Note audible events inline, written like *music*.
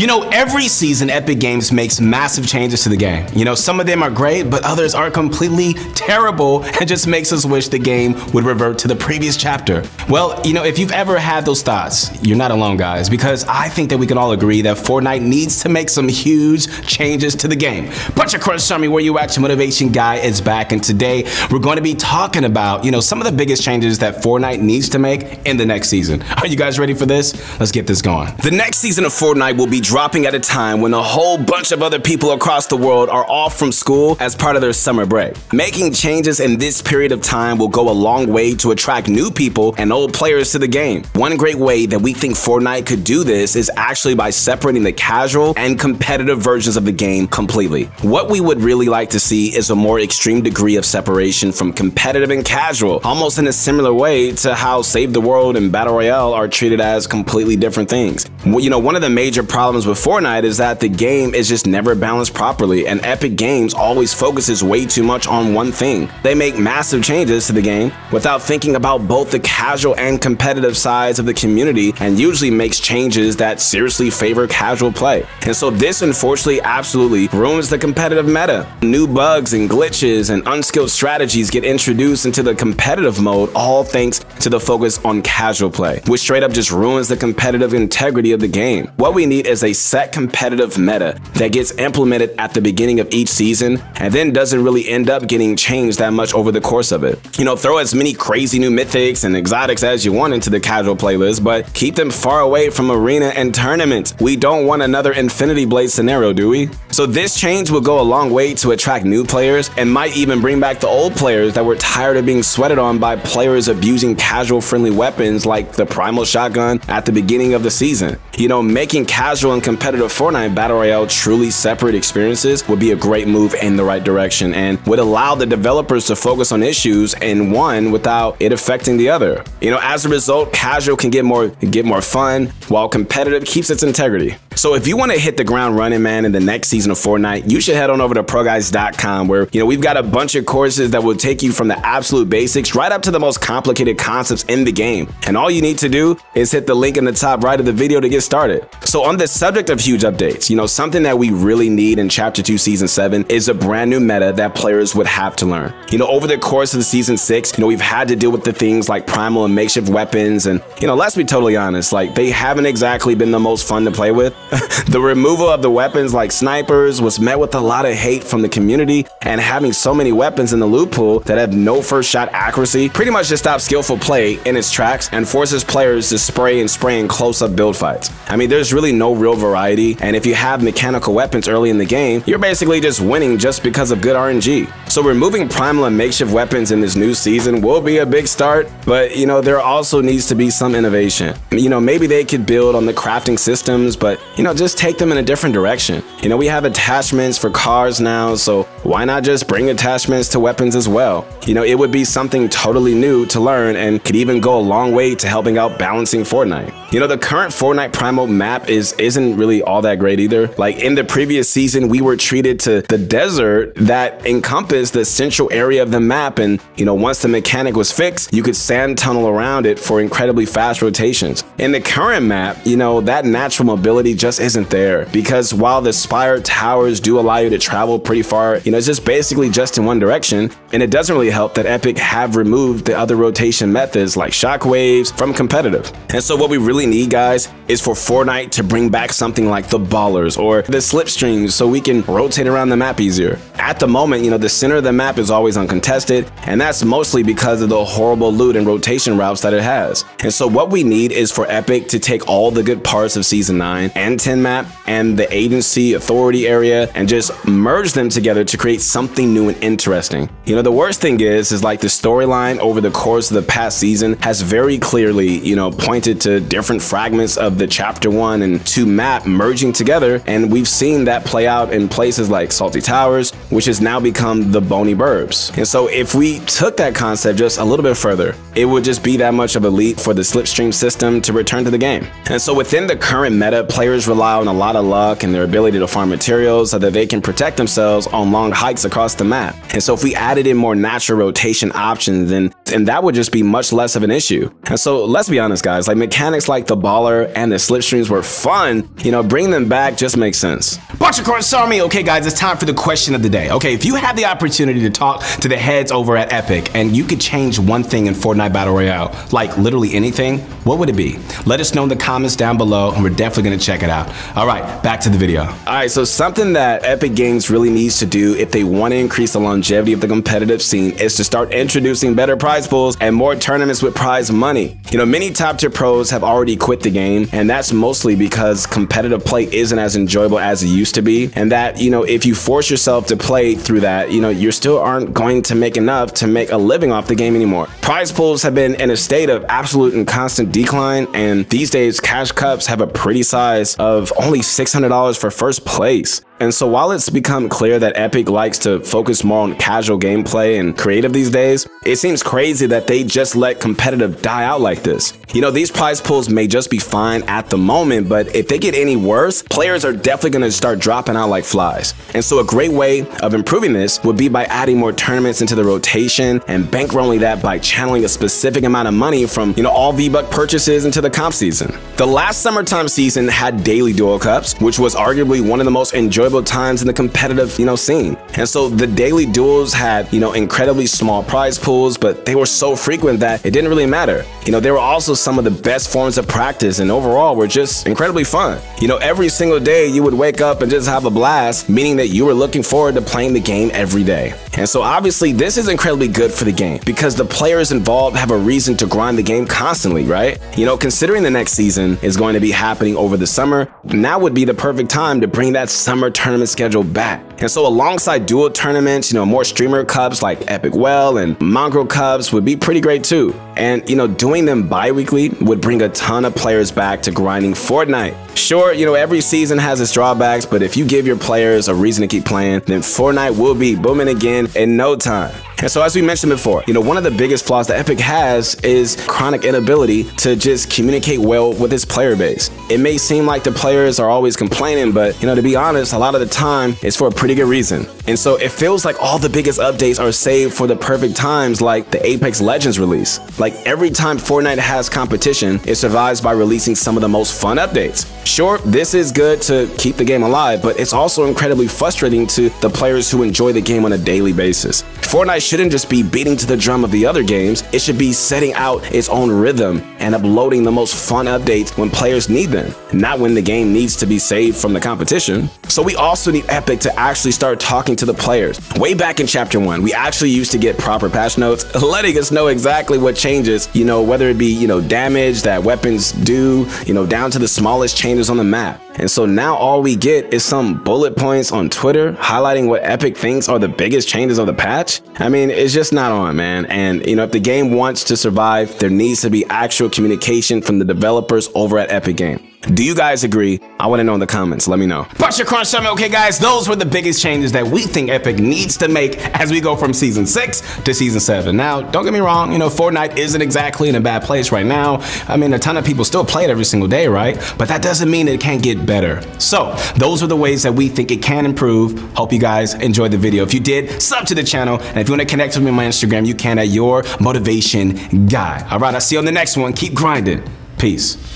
You know, every season Epic Games makes massive changes to the game. You know, some of them are great, but others are completely terrible and just makes us wish the game would revert to the previous chapter. Well, you know, if you've ever had those thoughts, you're not alone, guys, because I think that we can all agree that Fortnite needs to make some huge changes to the game. But your Crush Army, where you at, your motivation guy is back, and today we're going to be talking about, you know, some of the biggest changes that Fortnite needs to make in the next season. Are you guys ready for this? Let's get this going. The next season of Fortnite will be dropping at a time when a whole bunch of other people across the world are off from school as part of their summer break. Making changes in this period of time will go a long way to attract new people and old players to the game. One great way that we think Fortnite could do this is actually by separating the casual and competitive versions of the game completely. What we would really like to see is a more extreme degree of separation from competitive and casual, almost in a similar way to how Save the World and Battle Royale are treated as completely different things. You know, one of the major problems with Fortnite is that the game is just never balanced properly, and Epic Games always focuses way too much on one thing. They make massive changes to the game without thinking about both the casual and competitive sides of the community, and usually makes changes that seriously favor casual play. And so this unfortunately absolutely ruins the competitive meta. New bugs and glitches and unskilled strategies get introduced into the competitive mode, all thanks to the focus on casual play, which straight up just ruins the competitive integrity of the game. What we need is a set competitive meta that gets implemented at the beginning of each season and then doesn't really end up getting changed that much over the course of it. You know, throw as many crazy new mythics and exotics as you want into the casual playlist, but keep them far away from arena and tournaments. We don't want another Infinity Blade scenario, do we? So this change will go a long way to attract new players and might even bring back the old players that were tired of being sweated on by players abusing casual friendly weapons like the Primal Shotgun at the beginning of the season. You know, making casual and competitive Fortnite Battle Royale truly separate experiences would be a great move in the right direction and would allow the developers to focus on issues in one without it affecting the other. You know, as a result, casual can get more get more fun while competitive keeps its integrity. So if you want to hit the ground running, man, in the next season of Fortnite, you should head on over to ProGuides.com where, you know, we've got a bunch of courses that will take you from the absolute basics right up to the most complicated concepts in the game. And all you need to do is hit the link in the top right of the video to get started. So on the subject of huge updates, you know, something that we really need in Chapter 2 Season 7 is a brand new meta that players would have to learn. You know, over the course of the Season 6, you know, we've had to deal with the things like primal and makeshift weapons and, you know, let's be totally honest, like they haven't exactly been the most fun to play with. *laughs* the removal of the weapons like snipers was met with a lot of hate from the community, and having so many weapons in the loot pool that have no first shot accuracy pretty much just stops skillful play in its tracks and forces players to spray and spray in close up build fights. I mean, there's really no real variety, and if you have mechanical weapons early in the game, you're basically just winning just because of good RNG. So removing primal and makeshift weapons in this new season will be a big start, but you know, there also needs to be some innovation. You know, maybe they could build on the crafting systems, but you know, just take them in a different direction. You know, we have attachments for cars now, so why not just bring attachments to weapons as well? You know, it would be something totally new to learn and could even go a long way to helping out balancing Fortnite. You know, the current Fortnite Primal map is isn't really all that great either. Like in the previous season, we were treated to the desert that encompassed the central area of the map and, you know, once the mechanic was fixed, you could sand tunnel around it for incredibly fast rotations. In the current map, you know, that natural mobility just isn't there because while the spire towers do allow you to travel pretty far, you know, it's just basically just in one direction. And it doesn't really help that Epic have removed the other rotation methods like shockwaves from competitive. And so what we really need, guys, is for Fortnite to bring back something like the ballers or the slipstreams so we can rotate around the map easier. At the moment, you know, the center of the map is always uncontested, and that's mostly because of the horrible loot and rotation routes that it has. And so what we need is for Epic to take all the good parts of Season 9 and 10 map and the agency authority area and just merge them together to create something new and interesting. You know, the worst thing is, is like the storyline over the course of the past season has very clearly, you know, pointed to different fragments of the chapter one and two map merging together. And we've seen that play out in places like Salty Towers, which has now become the Boney Burbs. And so if we took that concept just a little bit further, it would just be that much of a leap for the slipstream system to return to the game. And so within the current meta, players rely on a lot of luck and their ability to farm materials so that they can protect themselves on long hikes across the map. And so if we added in more natural rotation options, then and that would just be much less of an issue. And so let's be honest, guys, like mechanics like like the baller and the slipstreams were fun, you know, bringing them back just makes sense. Bunch of course, Army. Okay, guys, it's time for the question of the day. Okay, if you had the opportunity to talk to the heads over at Epic and you could change one thing in Fortnite Battle Royale, like literally anything, what would it be? Let us know in the comments down below and we're definitely gonna check it out. All right, back to the video. All right, so something that Epic Games really needs to do if they want to increase the longevity of the competitive scene is to start introducing better prize pools and more tournaments with prize money. You know, many top tier pros have already quit the game, and that's mostly because competitive play isn't as enjoyable as it used to be. And that, you know, if you force yourself to play through that, you know, you still aren't going to make enough to make a living off the game anymore. Prize pools have been in a state of absolute and constant decline, and these days, cash cups have a pretty size of only $600 for first place. And so while it's become clear that Epic likes to focus more on casual gameplay and creative these days, it seems crazy that they just let competitive die out like this. You know, these prize pools may just be fine at the moment, but if they get any worse, players are definitely going to start dropping out like flies. And so a great way of improving this would be by adding more tournaments into the rotation and bankrolling that by channeling a specific amount of money from, you know, all V-Buck purchases into the comp season. The last summertime season had daily duel cups, which was arguably one of the most enjoyable times in the competitive, you know, scene. And so the daily duels had, you know, incredibly small prize pools, but they were so frequent that it didn't really matter. You know, they were also some of the best forms of practice and overall were just incredibly fun. You know, every single day you would wake up and just have a blast, meaning that you were looking forward to playing the game every day. And so obviously this is incredibly good for the game because the players involved have a reason to grind the game constantly, right? You know, considering the next season is going to be happening over the summer, now would be the perfect time to bring that summer tournament schedule back. And so alongside duel tournaments, you know, more streamer cups like Epic Well and Mongraal Cups would be pretty great too. And, you know, doing them bi-weekly would bring a ton of players back to grinding Fortnite. Sure, you know, every season has its drawbacks, but if you give your players a reason to keep playing, then Fortnite will be booming again in no time. And so as we mentioned before, you know, one of the biggest flaws that Epic has is chronic inability to just communicate well with its player base. It may seem like the players are always complaining, but you know, to be honest, a lot of the time it's for a pretty good reason. And so it feels like all the biggest updates are saved for the perfect times like the Apex Legends release. Like every time Fortnite has competition, it survives by releasing some of the most fun updates. Sure, this is good to keep the game alive, but it's also incredibly frustrating to the players who enjoy the game on a daily basis. Fortnite shouldn't just be beating to the drum of the other games, it should be setting out its own rhythm and uploading the most fun updates when players need them, not when the game needs to be saved from the competition. So we also need Epic to actually start talking to the players. Way back in chapter 1, we actually used to get proper patch notes *laughs* letting us know exactly what changes, you know, whether it be, you know, damage that weapons do, you know, down to the smallest changes on the map. And so now all we get is some bullet points on Twitter highlighting what Epic thinks are the biggest changes of the patch. I mean, it's just not on, man. And, you know, if the game wants to survive, there needs to be actual communication from the developers over at Epic Game. Do you guys agree? I want to know in the comments. Let me know. Buster Crunch Summit. Okay, guys, those were the biggest changes that we think Epic needs to make as we go from season six to season seven. Now, don't get me wrong, you know, Fortnite isn't exactly in a bad place right now. I mean, a ton of people still play it every single day, right? But that doesn't mean it can't get better. So, those are the ways that we think it can improve. Hope you guys enjoyed the video. If you did, sub to the channel. And if you want to connect with me on my Instagram, you can at your motivation guy. All right, I'll see you on the next one. Keep grinding. Peace.